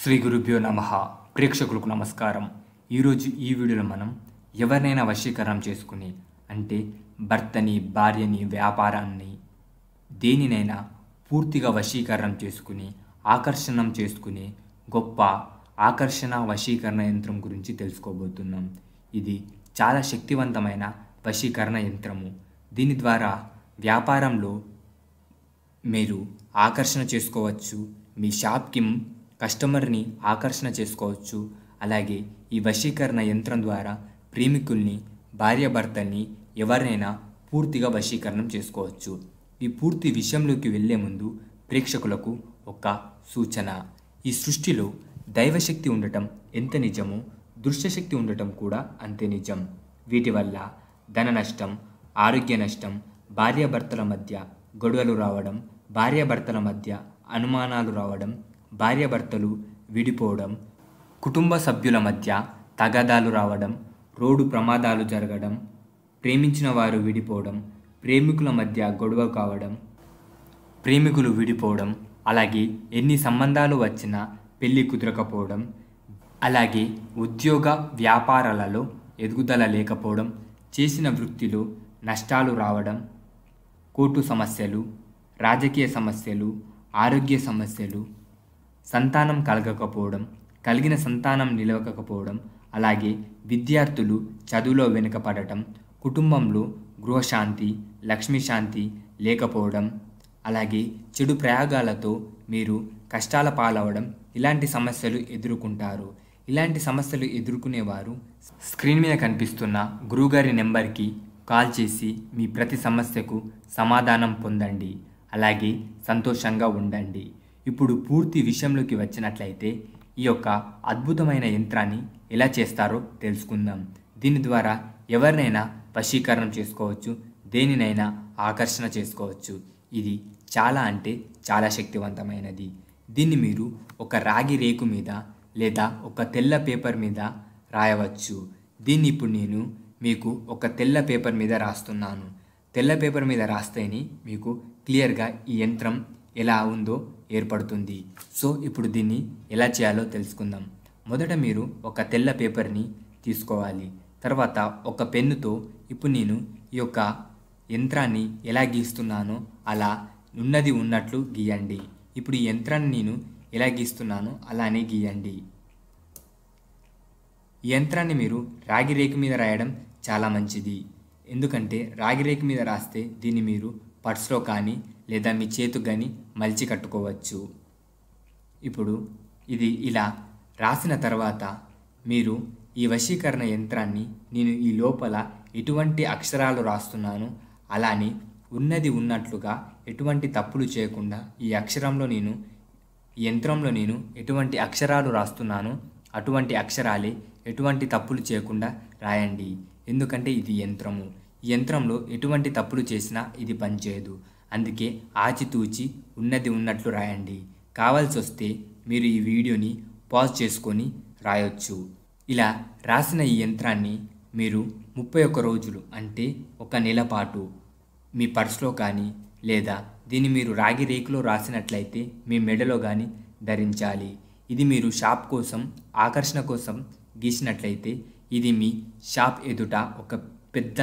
శ్రీ గురుభ్యో నమ. ప్రేక్షకులకు నమస్కారం. ఈరోజు ఈ వీడియోలో మనం ఎవరినైనా వశీకరణం చేసుకుని అంటే భర్తని భార్యని వ్యాపారాన్ని దేనినైనా పూర్తిగా వశీకరణం చేసుకుని ఆకర్షణం చేసుకునే గొప్ప ఆకర్షణ వశీకరణ యంత్రం గురించి తెలుసుకోబోతున్నాం. ఇది చాలా శక్తివంతమైన వశీకరణ యంత్రము. దీని ద్వారా వ్యాపారంలో మీరు ఆకర్షణ చేసుకోవచ్చు. మీ షాప్కి కస్టమర్ని ఆకర్షణ చేసుకోవచ్చు. అలాగే ఈ వశీకరణ యంత్రం ద్వారా ప్రేమికుల్ని భార్యాభర్తల్ని ఎవరినైనా పూర్తిగా వశీకరణం చేసుకోవచ్చు. ఈ పూర్తి విషయంలోకి వెళ్ళే ముందు ప్రేక్షకులకు ఒక సూచన. ఈ సృష్టిలో దైవశక్తి ఉండటం ఎంత నిజమో దృశ్యశక్తి ఉండటం కూడా అంతే నిజం. వీటి వల్ల ధన నష్టం ఆరోగ్య నష్టం భార్యాభర్తల మధ్య గొడవలు రావడం భార్యాభర్తల మధ్య అనుమానాలు రావడం భార్యాభర్తలు విడిపోవడం కుటుంబ సభ్యుల మధ్య తగాదాలు రావడం రోడ్డు ప్రమాదాలు జరగడం ప్రేమించిన వారు విడిపోవడం ప్రేమికుల మధ్య గొడవ కావడం ప్రేమికులు విడిపోవడం అలాగే ఎన్ని సంబంధాలు వచ్చినా పెళ్ళి కుదరకపోవడం అలాగే ఉద్యోగ వ్యాపారాలలో ఎదుగుదల లేకపోవడం చేసిన వృత్తిలో నష్టాలు రావడం కోర్టు సమస్యలు రాజకీయ సమస్యలు ఆరోగ్య సమస్యలు సంతానం కలగకపోవడం కలిగిన సంతానం నిలవకపోవడం అలాగే విద్యార్థులు చదువులో వెనుకపడటం కుటుంబంలో గృహశాంతి లక్ష్మీశాంతి లేకపోవడం అలాగే చెడు ప్రయోగాలతో మీరు కష్టాల పాలవడం ఇలాంటి సమస్యలు ఎదుర్కొంటారు. ఇలాంటి సమస్యలు ఎదుర్కొనేవారు స్క్రీన్ మీద కనిపిస్తున్న గురువుగారి నెంబర్కి కాల్ చేసి మీ ప్రతి సమస్యకు సమాధానం పొందండి. అలాగే సంతోషంగా ఉండండి. ఇప్పుడు పూర్తి విషయంలోకి వచ్చినట్లయితే ఈ యొక్క అద్భుతమైన యంత్రాన్ని ఎలా చేస్తారో తెలుసుకుందాం. దీని ద్వారా ఎవరినైనా వశీకరణం చేసుకోవచ్చు దేనినైనా ఆకర్షణ చేసుకోవచ్చు. ఇది చాలా అంటే చాలా శక్తివంతమైనది. దీన్ని మీరు ఒక రాగి రేకు మీద లేదా ఒక తెల్ల పేపర్ మీద రాయవచ్చు. దీన్ని ఇప్పుడు నేను మీకు ఒక తెల్ల పేపర్ మీద రాస్తున్నాను. తెల్ల పేపర్ మీద రాస్తేనే మీకు క్లియర్గా ఈ యంత్రం ఎలా ఉందో ఏర్పడుతుంది. సో ఇప్పుడు దీన్ని ఎలా చేయాలో తెలుసుకుందాం. మొదట మీరు ఒక తెల్ల పేపర్ని తీసుకోవాలి. తర్వాత ఒక పెన్నుతో ఇప్పుడు నేను ఈ యొక్క యంత్రాన్ని ఎలా గీస్తున్నానో అలా ఉన్నది ఉన్నట్లు గీయండి. ఇప్పుడు ఈ యంత్రాన్ని నేను ఎలా గీస్తున్నానో అలానే గీయండి. ఈ యంత్రాన్ని మీరు రాగి రేకు మీద రాయడం చాలా మంచిది. ఎందుకంటే రాగి రేకు మీద రాస్తే దీన్ని మీరు పర్స్లో కానీ లేదా మీ చేతు కానీ మలిచి కట్టుకోవచ్చు. ఇప్పుడు ఇది ఇలా రాసిన తర్వాత మీరు ఈ వశీకరణ యంత్రాన్ని నేను ఈ లోపల ఎటువంటి అక్షరాలు రాస్తున్నాను అలానే ఉన్నది ఉన్నట్లుగా ఎటువంటి తప్పులు చేయకుండా ఈ అక్షరంలో నేను ఈ యంత్రంలో నేను ఎటువంటి అక్షరాలు రాస్తున్నాను అటువంటి అక్షరాలే ఎటువంటి తప్పులు చేయకుండా రాయండి. ఎందుకంటే ఇది యంత్రము. యంత్రంలో ఎటువంటి తప్పులు చేసినా ఇది పనిచేయదు. అందుకే ఆచితూచి ఉన్నది ఉన్నట్లు రాయండి. కావాల్సి వస్తే మీరు ఈ వీడియోని పాజ్ చేసుకొని రాయొచ్చు. ఇలా రాసిన ఈ యంత్రాన్ని మీరు ముప్పై ఒక్క రోజులు అంటే ఒక నెల పాటు మీ పర్స్లో కానీ లేదా దీన్ని మీరు రాగి రేకులో రాసినట్లయితే మీ మెడలో కానీ ధరించాలి. ఇది మీరు షాప్ కోసం ఆకర్షణ కోసం గీసినట్లయితే ఇది మీ షాప్ ఎదుట ఒక పెద్ద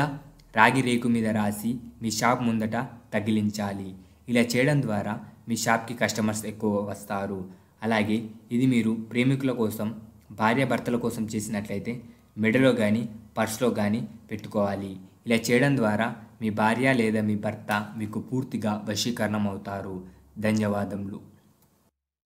రాగి రేకు మీద రాసి మీ షాప్ ముందట తగిలించాలి. ఇలా చేయడం ద్వారా మీ షాప్కి కస్టమర్స్ ఎక్కువ వస్తారు. అలాగే ఇది మీరు ప్రేమికుల కోసం భార్యాభర్తల కోసం చేసినట్లయితే మెడలో కానీ పర్స్లో కానీ పెట్టుకోవాలి. ఇలా చేయడం ద్వారా మీ భార్య లేదా మీ భర్త మీకు పూర్తిగా వశీకరణం అవుతారు ధన్యవాదములు.